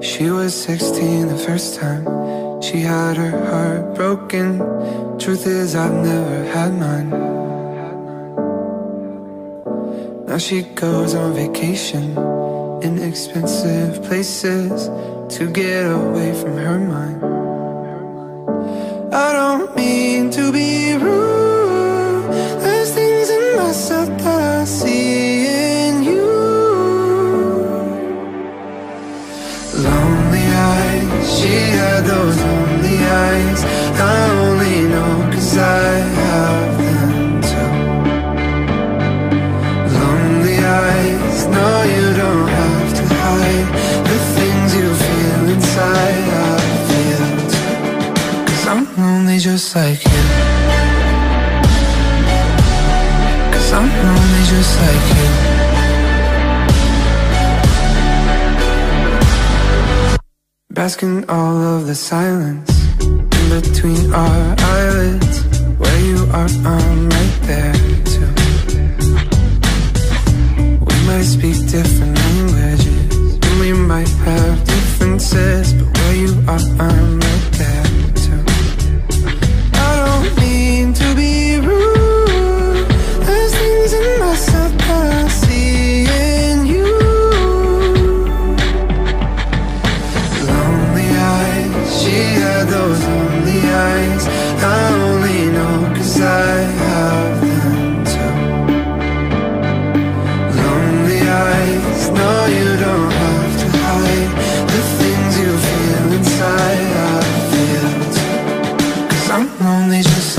She was 16 the first time she had her heart broken. Truth is, I've never had mine. Now she goes on vacation in expensive places to get away from her mind. I don't mean to be rude. There's things in myself that I she had those lonely eyes. I only know cause I have them too. Lonely eyes, no, you don't have to hide the things you feel inside. I feel too. Cause I'm lonely just like you. Cause I'm lonely just like you. Basking all of the silence in between our eyelids. Where you are, I'm right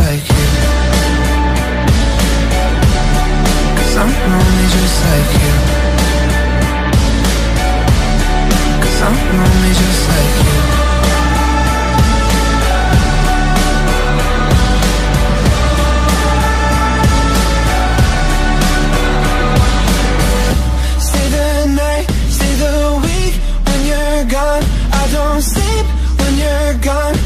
like you Cause I'm lonely just like you. Cause I'm lonely just like you. Stay the night, stay the week when you're gone. I don't sleep when you're gone.